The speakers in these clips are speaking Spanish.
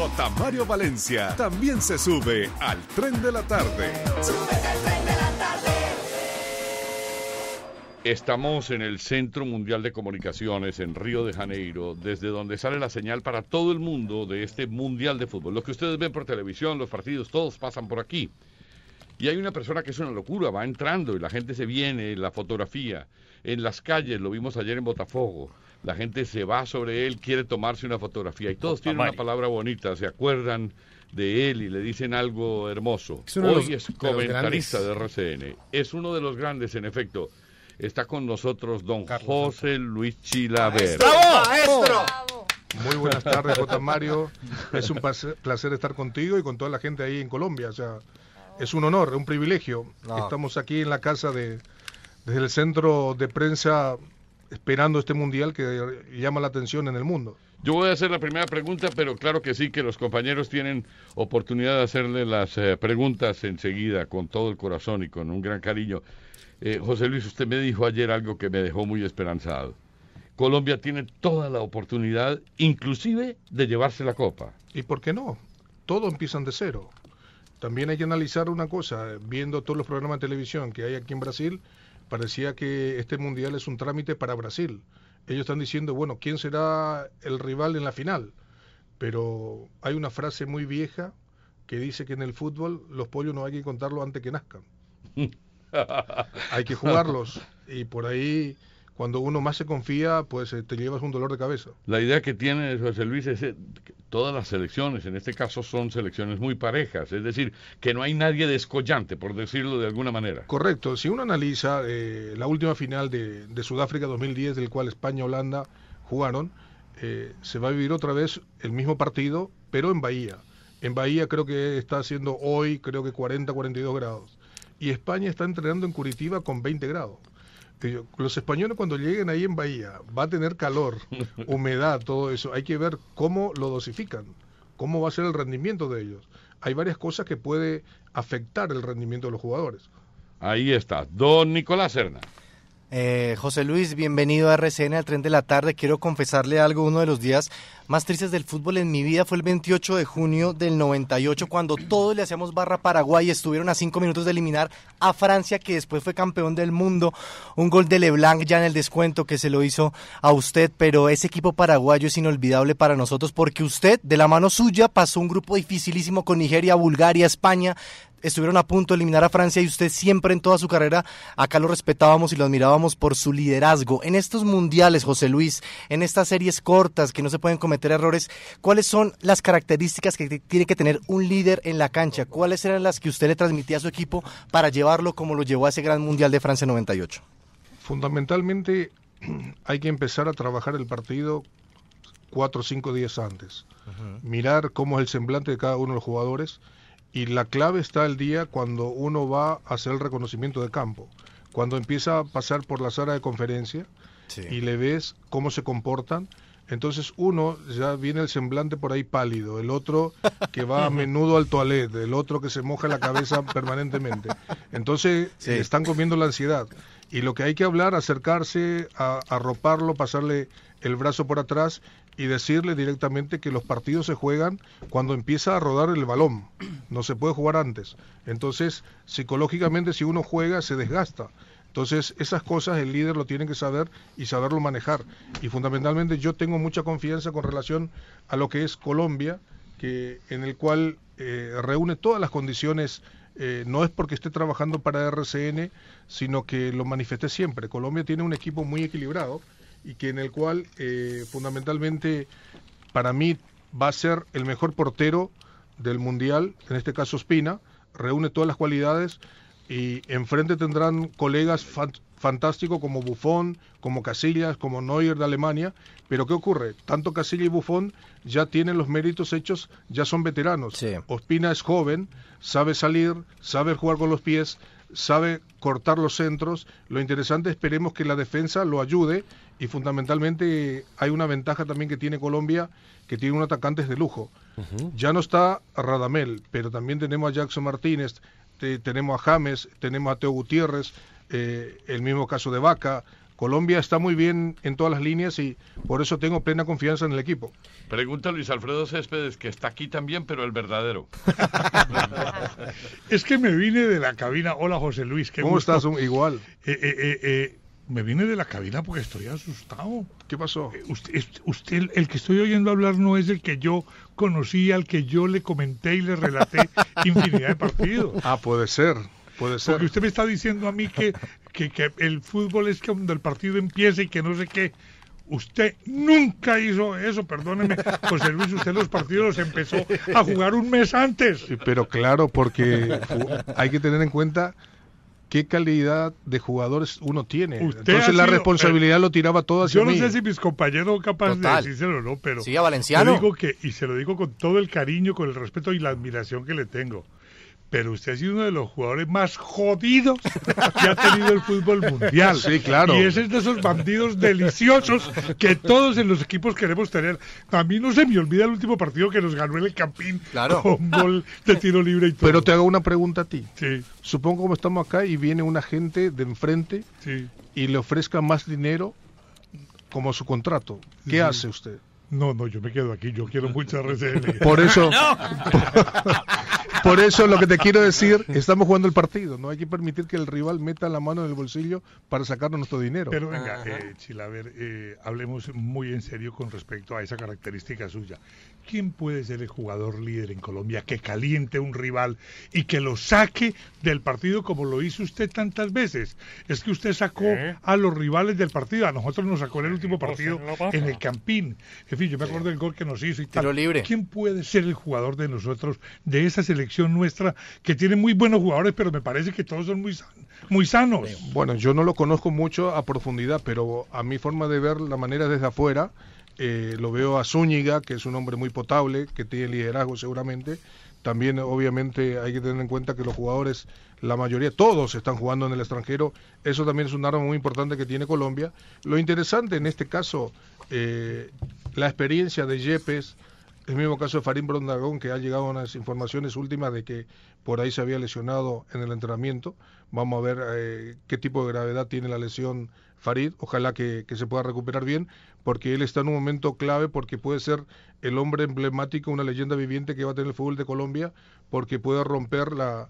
J. Mario Valencia también se sube al tren de la tarde. Estamos en el Centro Mundial de Comunicaciones en Río de Janeiro, desde donde sale la señal para todo el mundo de este Mundial de Fútbol. Lo que ustedes ven por televisión, los partidos, todos pasan por aquí. Y hay una persona que es una locura, va entrando y la gente se viene, la fotografía, en las calles, lo vimos ayer en Botafogo, la gente se va sobre él, quiere tomarse una fotografía y todos tienen una palabra bonita, se acuerdan de él y le dicen algo hermoso. Hoy es comentarista de RCN, es uno de los grandes en efecto. Está con nosotros don José Luis Chilaver. ¡Maestro! Muy buenas tardes, J. Mario. Es un placer estar contigo y con toda la gente ahí en Colombia. O sea, es un honor, un privilegio. Estamos aquí en la casa de, desde el centro de prensa esperando este mundial que llama la atención en el mundo. Yo voy a hacer la primera pregunta, pero claro que sí, que los compañeros tienen oportunidad de hacerle las eh, preguntas enseguida, con todo el corazón y con un gran cariño. Eh, José Luis, usted me dijo ayer algo que me dejó muy esperanzado. Colombia tiene toda la oportunidad, inclusive, de llevarse la copa. ¿Y por qué no? Todo empiezan de cero. También hay que analizar una cosa, viendo todos los programas de televisión que hay aquí en Brasil, parecía que este mundial es un trámite para Brasil. Ellos están diciendo, bueno, ¿quién será el rival en la final? Pero hay una frase muy vieja que dice que en el fútbol los pollos no hay que contarlo antes que nazcan. Hay que jugarlos y por ahí cuando uno más se confía, pues eh, te llevas un dolor de cabeza. La idea que tiene José Luis es que eh, todas las selecciones, en este caso son selecciones muy parejas, es decir, que no hay nadie descollante, por decirlo de alguna manera. Correcto, si uno analiza eh, la última final de, Sudáfrica 2010, del cual España y Holanda jugaron, se va a vivir otra vez el mismo partido, pero en Bahía. En Bahía creo que está haciendo hoy, creo que 40, 42 grados y España está entrenando en Curitiba con 20 grados. Los españoles cuando lleguen ahí en Bahía va a tener calor, humedad, todo eso. Hay que ver cómo lo dosifican, cómo va a ser el rendimiento de ellos. Hay varias cosas que puede afectar el rendimiento de los jugadores. Ahí está, don Nicolás Serna. Eh, José Luis, bienvenido a RCN al tren de la tarde. Quiero confesarle algo, uno de los días más tristes del fútbol en mi vida fue el 28 de junio del 98, cuando todos le hacíamos barra a Paraguay y estuvieron a cinco minutos de eliminar a Francia, que después fue campeón del mundo. Un gol de Leblanc ya en el descuento que se lo hizo a usted, pero ese equipo paraguayo es inolvidable para nosotros porque usted, de la mano suya, pasó un grupo dificilísimo con Nigeria, Bulgaria, España, estuvieron a punto de eliminar a Francia y usted siempre en toda su carrera acá lo respetábamos y lo admirábamos por su liderazgo. En estos mundiales, José Luis, en estas series cortas que no se pueden cometer errores, ¿cuáles son las características que tiene que tener un líder en la cancha? ¿Cuáles eran las que usted le transmitía a su equipo para llevarlo como lo llevó a ese gran mundial de Francia 98? Fundamentalmente hay que empezar a trabajar el partido cuatro o cinco días antes. Mirar cómo es el semblante de cada uno de los jugadores y la clave está el día cuando uno va a hacer el reconocimiento de campo. Cuando empieza a pasar por la sala de conferencia y le ves cómo se comportan, entonces uno ya viene el semblante por ahí pálido, el otro que va a menudo al toilet, el otro que se moja la cabeza permanentemente. Entonces están comiendo la ansiedad. Y lo que hay que hablar, acercarse, a, arroparlo, pasarle el brazo por atrás y decirle directamente que los partidos se juegan cuando empieza a rodar el balón, no se puede jugar antes. Entonces, psicológicamente si uno juega se desgasta. Entonces, esas cosas el líder lo tiene que saber y saberlo manejar. Y fundamentalmente yo tengo mucha confianza con relación a lo que es Colombia, que en el cual eh, reúne todas las condiciones eh, no es porque esté trabajando para RCN, sino que lo manifesté siempre. Colombia tiene un equipo muy equilibrado y que en el cual eh, fundamentalmente para mí va a ser el mejor portero del mundial, en este caso Spina, reúne todas las cualidades y enfrente tendrán colegas fantásticos como Buffon, como Casillas, como Neuer de Alemania, pero ¿qué ocurre? Tanto Casillas y Buffon ya tienen los méritos hechos, ya son veteranos. Ospina es joven, sabe salir, sabe jugar con los pies, sabe cortar los centros. Lo interesante esperemos que la defensa lo ayude y fundamentalmente hay una ventaja también que tiene Colombia, que tiene un atacante de lujo. Ya no está Radamel, pero también tenemos a Jackson Martínez, tenemos a James, tenemos a Teo Gutiérrez, eh, el mismo caso de Vaca, Colombia está muy bien en todas las líneas y por eso tengo plena confianza en el equipo. Pregunta Luis Alfredo Céspedes, que está aquí también, pero el verdadero. es que me vine de la cabina. Hola, José Luis. ¿Cómo estás? Igual. Eh, eh, eh, me vine de la cabina porque estoy asustado. ¿Qué pasó? Usted, usted, el que estoy oyendo hablar no es el que yo conocí, al que yo le comenté y le relaté infinidad de partidos. Ah, puede ser. Puede ser. Porque usted me está diciendo a mí que, que, que el fútbol es que cuando el partido empieza y que no sé qué. Usted nunca hizo eso, perdóneme, José Luis, usted los partidos los empezó a jugar un mes antes. Sí, pero claro, porque hay que tener en cuenta qué calidad de jugadores uno tiene. Entonces la responsabilidad lo tiraba todo hacia Yo no mí. sé si mis compañeros son capaces de decírselo o no, pero sí, a Valenciano. digo que, y se lo digo con todo el cariño, con el respeto y la admiración que le tengo pero usted ha sido uno de los jugadores más jodidos que ha tenido el fútbol mundial. Sí, claro. Y ese es de esos bandidos deliciosos que todos en los equipos queremos tener. A mí no se me olvida el último partido que nos ganó en el Campín claro. con gol de tiro libre y todo. Pero te hago una pregunta a ti. Sí. Supongo como estamos acá y viene un agente de enfrente sí. y le ofrezca más dinero como su contrato. ¿Qué sí. hace usted? No, no, yo me quedo aquí, yo quiero mucha RCN. Por eso, por eso lo que te quiero decir, estamos jugando el partido, no hay que permitir que el rival meta la mano en el bolsillo para sacarnos nuestro dinero. Pero venga, eh, Chilaver, eh, hablemos muy en serio con respecto a esa característica suya. ¿Quién puede ser el jugador líder en Colombia que caliente un rival y que lo saque del partido como lo hizo usted tantas veces? Es que usted sacó ¿Eh? a los rivales del partido, a nosotros nos sacó en el último partido en el Campín. En fin, yo me acuerdo del gol que nos hizo y tal. Libre. ¿Quién puede ser el jugador de nosotros, de esa selección nuestra, que tiene muy buenos jugadores, pero me parece que todos son muy, muy sanos? Bueno, yo no lo conozco mucho a profundidad, pero a mi forma de ver la manera desde afuera, eh, lo veo a Zúñiga, que es un hombre muy potable, que tiene liderazgo seguramente. También, obviamente, hay que tener en cuenta que los jugadores, la mayoría, todos están jugando en el extranjero. Eso también es un arma muy importante que tiene Colombia. Lo interesante en este caso, eh, la experiencia de Yepes, el mismo caso de Farín Brondagón, que ha llegado a unas informaciones últimas de que por ahí se había lesionado en el entrenamiento. Vamos a ver eh, qué tipo de gravedad tiene la lesión Farid. Ojalá que, que, se pueda recuperar bien, porque él está en un momento clave, porque puede ser el hombre emblemático, una leyenda viviente que va a tener el fútbol de Colombia, porque puede romper la,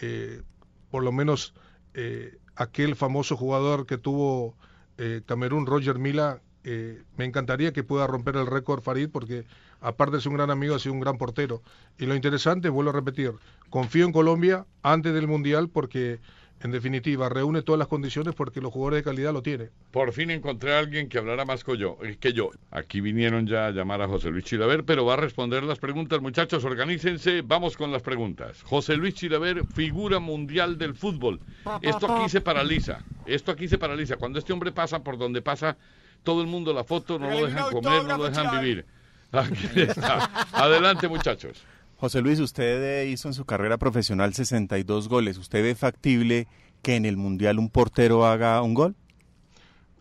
eh, por lo menos eh, aquel famoso jugador que tuvo Camerún, Roger Mila. Eh, me encantaría que pueda romper el récord Farid porque aparte de un gran amigo ha sido un gran portero y lo interesante, vuelvo a repetir confío en Colombia antes del Mundial porque en definitiva, reúne todas las condiciones porque los jugadores de calidad lo tienen. Por fin encontré a alguien que hablara más que yo, que yo. Aquí vinieron ya a llamar a José Luis Chilaver, pero va a responder las preguntas. Muchachos, organícense, vamos con las preguntas. José Luis Chilaver, figura mundial del fútbol. Esto aquí se paraliza, esto aquí se paraliza. Cuando este hombre pasa por donde pasa, todo el mundo la foto, no lo dejan comer, no lo dejan vivir. Aquí está. Adelante, muchachos. José Luis, usted hizo en su carrera profesional 62 goles. ¿Usted ve factible que en el Mundial un portero haga un gol?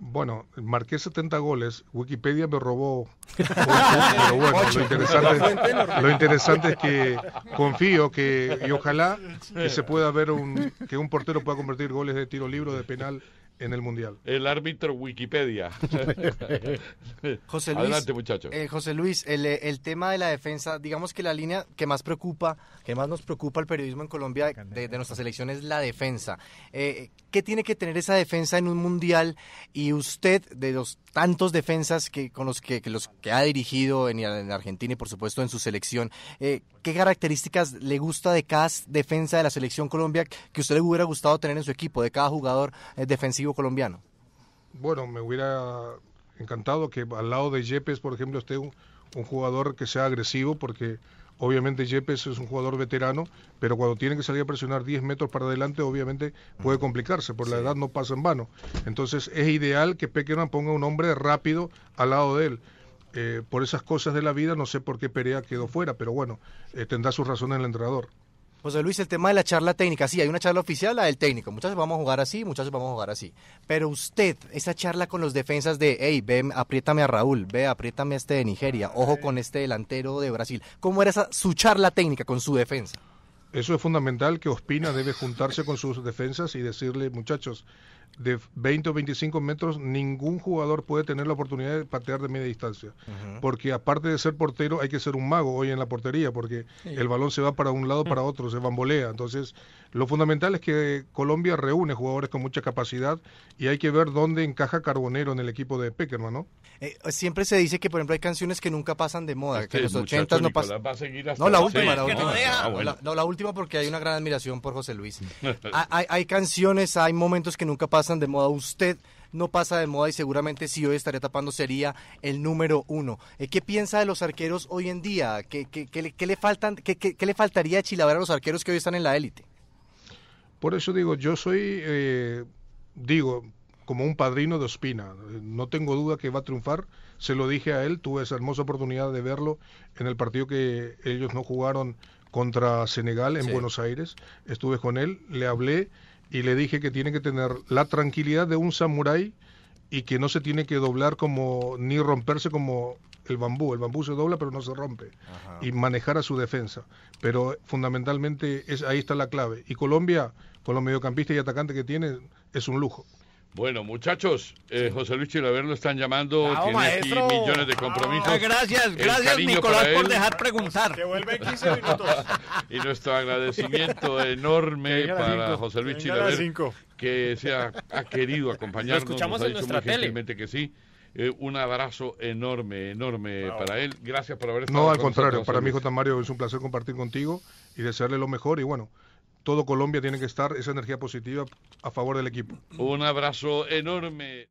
Bueno, marqué 70 goles. Wikipedia me robó. Pero bueno, lo interesante, lo interesante es que confío que y ojalá que se pueda ver un que un portero pueda convertir goles de tiro libre o de penal en el mundial. El árbitro Wikipedia. José Luis, Adelante, muchachos. Eh, José Luis, el, el, tema de la defensa, digamos que la línea que más preocupa, que más nos preocupa al periodismo en Colombia de, de nuestra selección es la defensa. Eh, ¿Qué tiene que tener esa defensa en un mundial? Y usted, de los tantos defensas que con los que, que los que ha dirigido en, en, Argentina y por supuesto en su selección, eh, ¿qué características le gusta de cada defensa de la selección Colombia que usted le hubiera gustado tener en su equipo, de cada jugador eh, colombiano? Bueno, me hubiera encantado que al lado de Yepes, por ejemplo, esté un, un jugador que sea agresivo, porque obviamente Yepes es un jugador veterano, pero cuando tiene que salir a presionar 10 metros para adelante, obviamente puede complicarse, por la edad no pasa en vano. Entonces es ideal que Peckerman ponga un hombre rápido al lado de él. Eh, por esas cosas de la vida, no sé por qué Perea quedó fuera, pero bueno, eh, tendrá sus razones el entrenador. José Luis, el tema de la charla técnica, sí, hay una charla oficial, la del técnico, muchachos vamos a jugar así, muchachos vamos a jugar así, pero usted, esa charla con los defensas de, hey, ve, apriétame a Raúl, ve, apriétame a este de Nigeria, ojo con este delantero de Brasil, ¿cómo era esa, su charla técnica con su defensa? Eso es fundamental, que Ospina debe juntarse con sus defensas y decirle, muchachos, de 20 o 25 metros, ningún jugador puede tener la oportunidad de patear de media distancia. Porque aparte de ser portero, hay que ser un mago hoy en la portería, porque el balón se va para un lado, para otro, se bambolea. Entonces, lo fundamental es que Colombia reúne jugadores con mucha capacidad y hay que ver dónde encaja Carbonero en el equipo de Peckerman, ¿no? Eh, siempre se dice que, por ejemplo, hay canciones que nunca pasan de moda, que en los Este 80 no pasan. No, la última, seis. la última. Ah, bueno. La- no, la última porque hay una gran admiración por José Luis. hay, hay- hay canciones, hay momentos que nunca pasan de moda. Usted no pasa de moda y seguramente si hoy estaría tapando sería el número uno. Eh, ¿Qué piensa de los arqueros hoy en día? ¿Qué, qué- qué le, qué le faltan, qué, le faltaría de Chilaver a los arqueros que hoy están en la élite? Por eso digo, yo soy, eh, digo, como un padrino de Ospina. Eh, No tengo duda que va a triunfar. Se lo dije a él, tuve esa hermosa oportunidad de verlo en el partido que ellos no jugaron contra Senegal en Sí. Buenos Aires. Estuve con él, le hablé y le dije que tiene que tener la tranquilidad de un samurái y que no se tiene que doblar como ni romperse como el bambú. El bambú se dobla pero no se rompe. Y manejar a su defensa. Pero fundamentalmente es, ahí está la clave. Y Colombia, con los mediocampistas y atacantes que tiene, es un lujo. Bueno, muchachos, eh, José Luis Chilaver lo están llamando, Bravo, tiene maestro. aquí millones de compromisos. Ah, gracias, gracias Nicolás por dejar preguntar. Que vuelve en 15 minutos. y nuestro agradecimiento enorme para cinco. José Luis Chilaver, que se ha, ha querido acompañarnos. Lo escuchamos nos ha en dicho nuestra muy tele. gentilmente que sí. Eh, un abrazo enorme, enorme para él. Gracias por haber estado No, al con contrario, nosotros, para mí. J. Mario, es un placer compartir contigo y desearle lo mejor. Y bueno, todo Colombia tiene que estar esa energía positiva a favor del equipo. Un abrazo enorme.